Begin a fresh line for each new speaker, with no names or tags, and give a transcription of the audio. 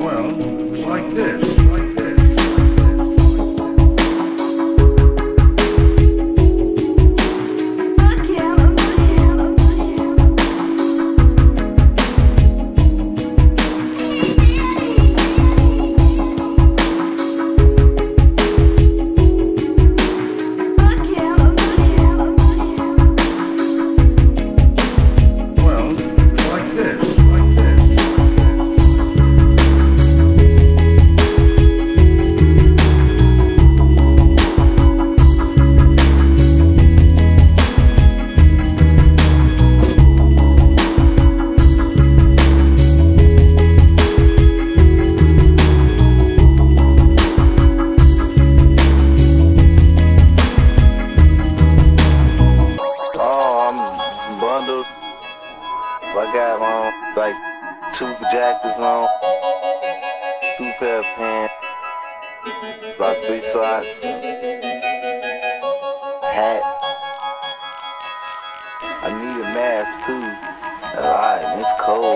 Well, it's like this. Like this. I got on like two jackets on, two pair of pants, about three socks, hat. I need a mask too. Alright, it's cold.